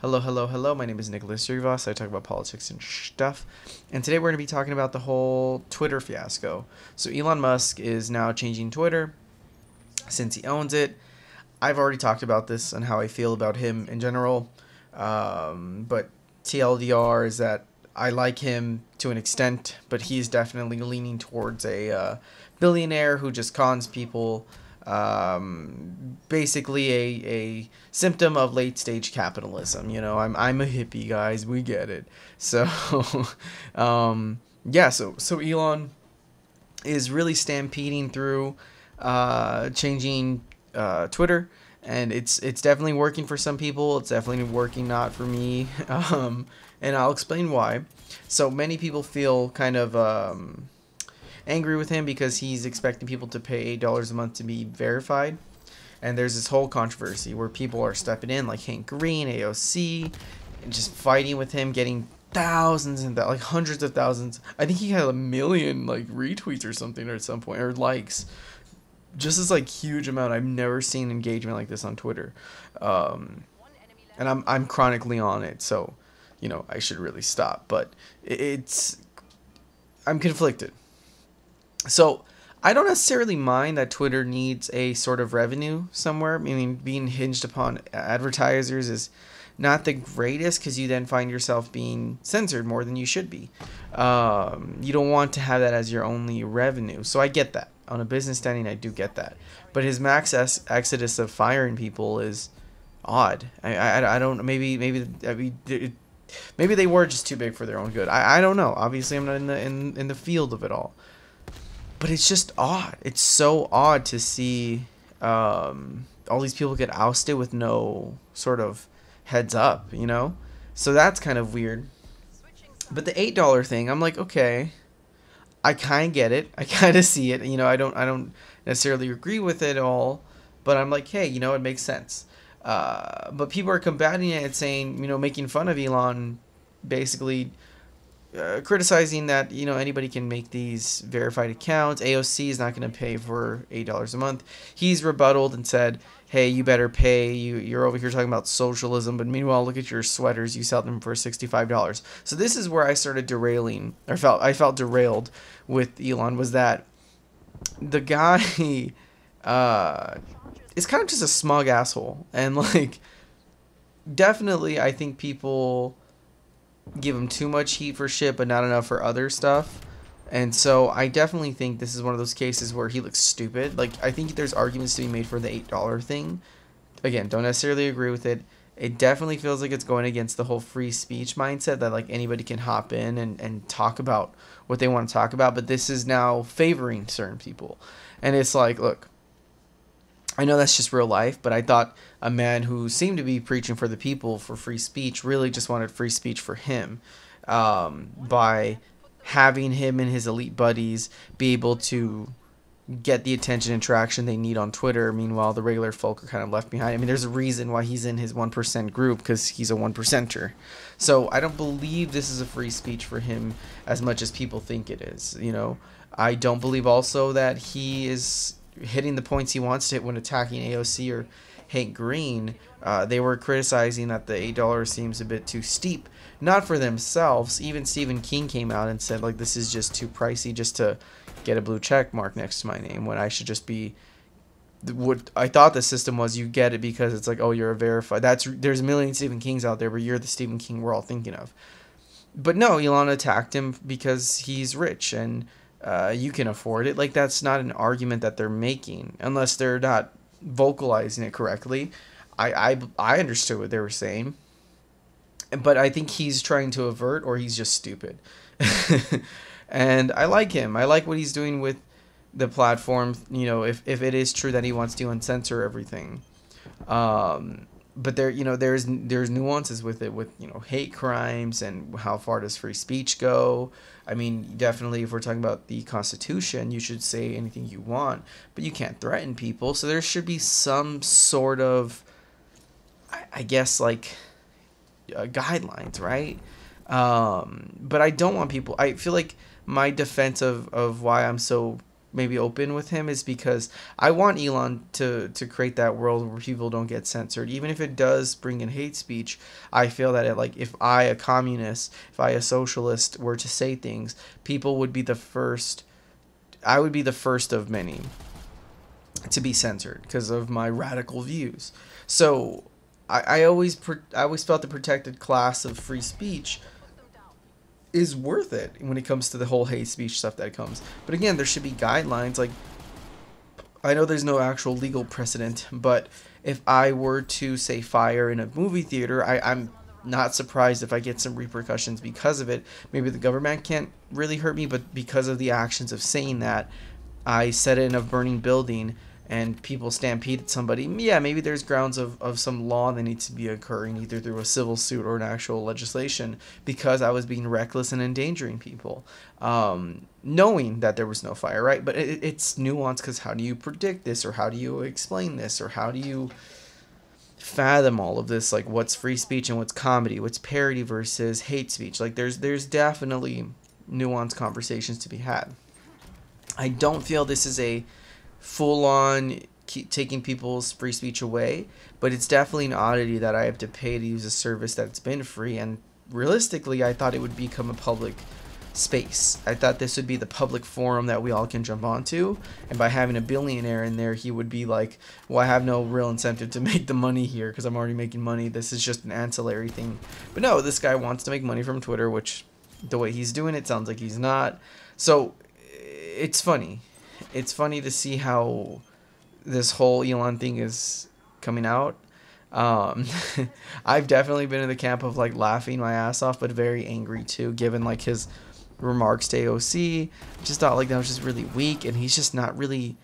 Hello, hello, hello. My name is Nicholas Rivas. I talk about politics and stuff. And today we're going to be talking about the whole Twitter fiasco. So, Elon Musk is now changing Twitter since he owns it. I've already talked about this and how I feel about him in general. Um, but TLDR is that I like him to an extent, but he's definitely leaning towards a uh, billionaire who just cons people um, basically a, a symptom of late stage capitalism. You know, I'm, I'm a hippie, guys. We get it. So, um, yeah, so, so Elon is really stampeding through uh, changing uh, Twitter. And it's it's definitely working for some people. It's definitely working not for me, um, and I'll explain why. So many people feel kind of um, angry with him because he's expecting people to pay eight dollars a month to be verified. And there's this whole controversy where people are stepping in, like Hank Green, AOC, and just fighting with him, getting thousands and th- like hundreds of thousands. I think he had a million like retweets or something at some point or likes. Just this like huge amount. I've never seen engagement like this on Twitter, um, and I'm I'm chronically on it, so you know I should really stop. But it's I'm conflicted so I don't necessarily mind that Twitter needs a sort of revenue somewhere. I mean, being hinged upon advertisers is not the greatest because you then find yourself being censored more than you should be. Um, you don't want to have that as your only revenue. So I get that. On a business standing, I do get that. But his max ex- exodus of firing people is odd. I, I, I don't maybe maybe I mean, it, maybe they were just too big for their own good. I, I don't know. Obviously, I'm not in the in, in the field of it all but it's just odd. It's so odd to see um, all these people get ousted with no sort of heads up, you know? So that's kind of weird. But the eight dollar thing, I'm like, okay, I kind of get it. I kind of see it. You know, I don't, I don't necessarily agree with it all, but I'm like, hey, you know, it makes sense. Uh, but people are combating it and saying, you know, making fun of Elon, basically uh, criticizing that you know anybody can make these verified accounts. AOC is not going to pay for eight dollars a month. He's rebutted and said, "Hey, you better pay. You you're over here talking about socialism, but meanwhile, look at your sweaters. You sell them for sixty five dollars." So this is where I started derailing, or felt I felt derailed with Elon. Was that the guy uh, is kind of just a smug asshole, and like definitely, I think people give him too much heat for shit, but not enough for other stuff. And so I definitely think this is one of those cases where he looks stupid. Like I think there's arguments to be made for the eight dollar thing. Again, don't necessarily agree with it. It definitely feels like it's going against the whole free speech mindset that like anybody can hop in and, and talk about what they want to talk about, but this is now favoring certain people. And it's like, look, I know that's just real life, but I thought a man who seemed to be preaching for the people for free speech really just wanted free speech for him um, by having him and his elite buddies be able to get the attention and traction they need on Twitter. Meanwhile, the regular folk are kind of left behind. I mean, there's a reason why he's in his 1% group because he's a one percenter. So I don't believe this is a free speech for him as much as people think it is. You know, I don't believe also that he is hitting the points he wants to hit when attacking AOC or Hank Green, uh, they were criticizing that the eight dollars seems a bit too steep. Not for themselves. Even Stephen King came out and said like this is just too pricey just to get a blue check mark next to my name when I should just be. What I thought the system was, you get it because it's like, oh, you're a verified. That's there's a million Stephen Kings out there, but you're the Stephen King we're all thinking of. But no, Elon attacked him because he's rich and uh, you can afford it. Like that's not an argument that they're making unless they're not vocalizing it correctly. I I I understood what they were saying, but I think he's trying to avert or he's just stupid. and I like him. I like what he's doing with the platform. You know, if if it is true that he wants to uncensor everything. Um, but there you know there's there's nuances with it with you know hate crimes and how far does free speech go. I mean definitely if we're talking about the constitution you should say anything you want but you can't threaten people. So there should be some sort of i, I guess like uh, guidelines right? Um, but i don't want people i feel like my defense of, of why i'm so maybe open with him is because I want Elon to to create that world where people don't get censored. Even if it does bring in hate speech I feel that it, like if I a communist if I a socialist were to say things people would be the first I would be the first of many to be censored because of my radical views. So I, I always I always felt the protected class of free speech is worth it when it comes to the whole hate speech stuff that comes. But again, there should be guidelines. Like, I know there's no actual legal precedent, but if I were to say fire in a movie theater, I, I'm not surprised if I get some repercussions because of it. Maybe the government can't really hurt me, but because of the actions of saying that, I set it in a burning building and people stampeded somebody, yeah, maybe there's grounds of, of some law that needs to be occurring either through a civil suit or an actual legislation because I was being reckless and endangering people, um, knowing that there was no fire, right? But it, it's nuanced because how do you predict this or how do you explain this or how do you fathom all of this? Like what's free speech and what's comedy? What's parody versus hate speech? Like there's there's definitely nuanced conversations to be had. I don't feel this is a full on taking people's free speech away, but it's definitely an oddity that I have to pay to use a service that's been free. And realistically, I thought it would become a public space. I thought this would be the public forum that we all can jump onto. And by having a billionaire in there, he would be like, well, I have no real incentive to make the money here because I'm already making money. This is just an ancillary thing. But no, this guy wants to make money from Twitter, which the way he's doing it sounds like he's not. So it's funny it's funny to see how this whole Elon thing is coming out. Um, I've definitely been in the camp of like laughing my ass off, but very angry too, given like his remarks to AOC. Just thought like that was just really weak, and he's just not really.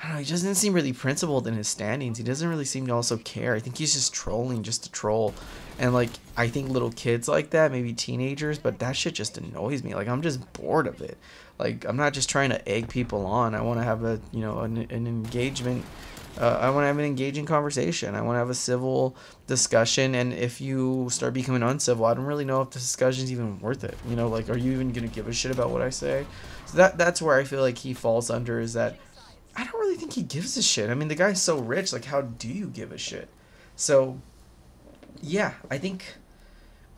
I don't know. He doesn't seem really principled in his standings. He doesn't really seem to also care. I think he's just trolling just to troll. And like I think little kids like that, maybe teenagers, but that shit just annoys me. Like I'm just bored of it. Like I'm not just trying to egg people on. I want to have a you know an, an engagement. Uh, I want to have an engaging conversation. I want to have a civil discussion. And if you start becoming uncivil, I don't really know if the discussion is even worth it. You know, like are you even gonna give a shit about what I say? So that that's where I feel like he falls under is that I don't really think he gives a shit. I mean, the guy's so rich. Like, how do you give a shit? So, yeah, I think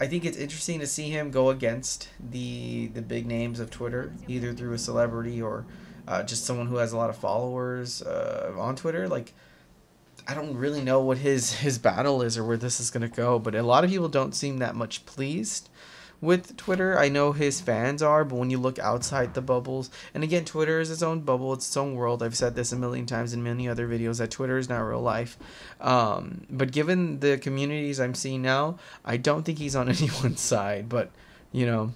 I think it's interesting to see him go against the the big names of Twitter, either through a celebrity or uh, just someone who has a lot of followers uh, on Twitter. Like, I don't really know what his his battle is or where this is gonna go, but a lot of people don't seem that much pleased with Twitter. I know his fans are, but when you look outside the bubbles, and again, Twitter is its own bubble, it's its own world. I've said this a million times in many other videos that Twitter is not real life. Um, but given the communities I'm seeing now, I don't think he's on anyone's side. But you know,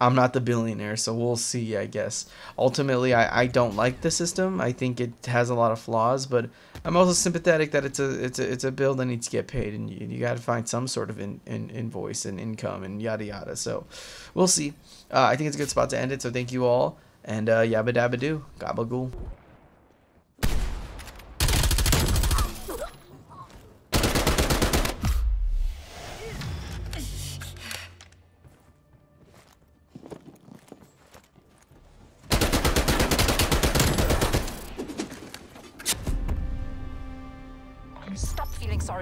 I'm not the billionaire, so we'll see, I guess. Ultimately, I, I don't like the system. I think it has a lot of flaws, but I'm also sympathetic that it's a it's a it's a bill that needs to get paid, and you, you got to find some sort of in, in, invoice and income and yada yada. So we'll see. Uh, I think it's a good spot to end it. So thank you all, and uh, yabba dabba doo, gabagool.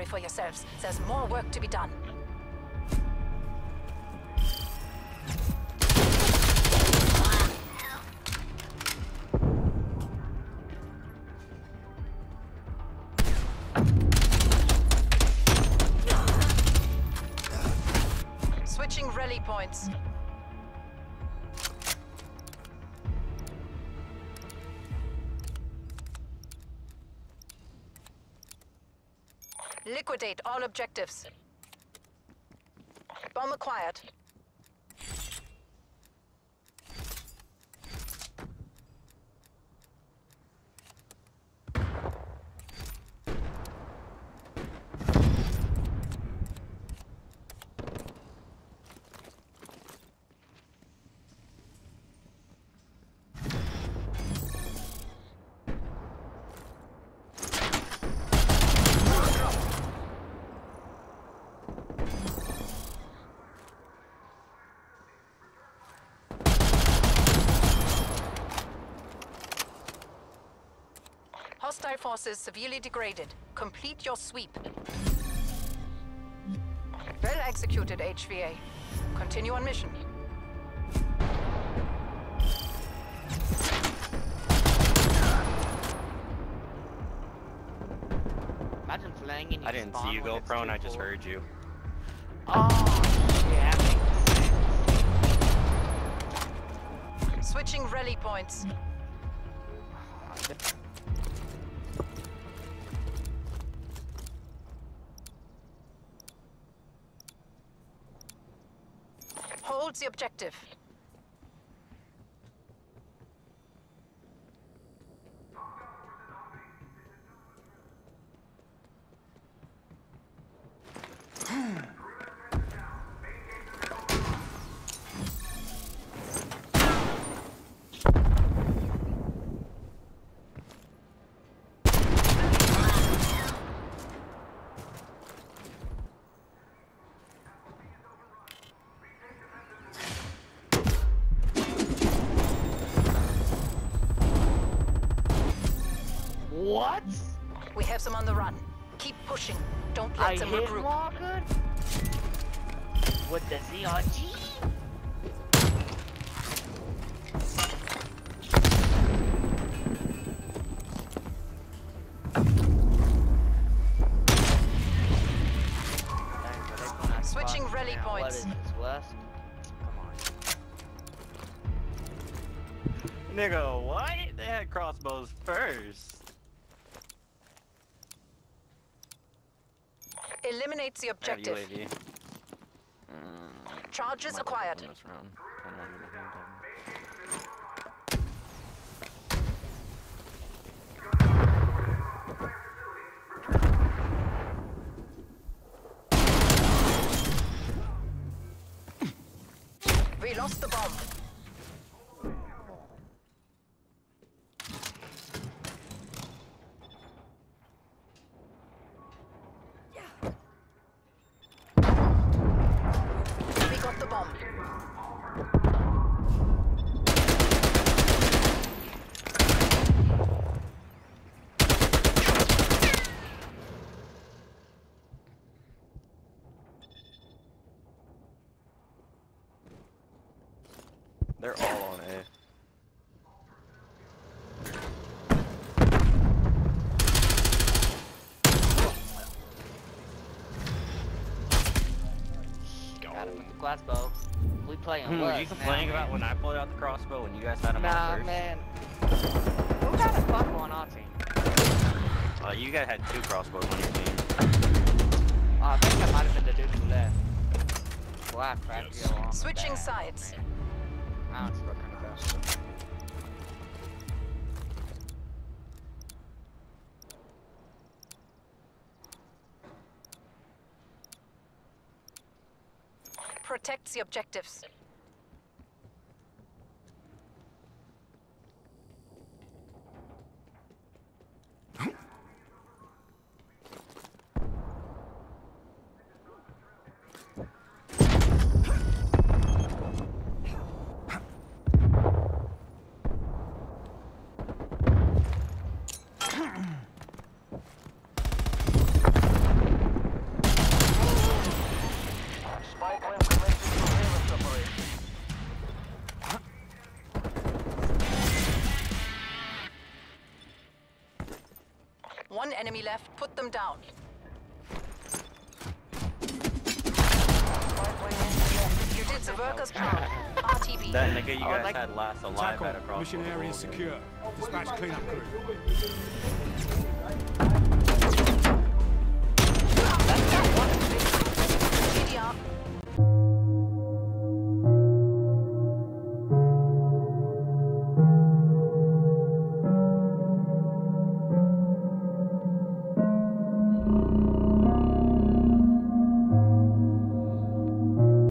Sorry for yourselves. There's more work to be done. Switching rally points. Liquidate all objectives. Bomb acquired. Forces severely degraded. Complete your sweep. Well executed, HVA. Continue on mission. Imagine flying in I didn't see you go prone, I just heard you. Oh, yeah, that makes sense. Switching rally points. Hold the objective. Don't I hit regroup. Morgan? With the ZRG? Switching rally Now, points. What is this, West? Come on. Nigga, what? They had crossbows first. Eliminate the objective. Charges acquired. Bomb. They're all on A. Got him with the crossbow. We playing Hmm, were West you complaining now, about when I pulled out the crossbow and you guys had him on Nah, first? man. Who got a crossbow on our team? Uh, you guys had two crossbows on your team. Oh, I think that might have been the dude who left. Well, I cracked you on the Switching back, sides. man. Now it's looking good. Protect the objectives. enemy left. Put them down. You did the workers proud. RTB. That nigga you guys like had last alive Tackle. at across Mission area secure. Dispatch cleanup crew. That's one.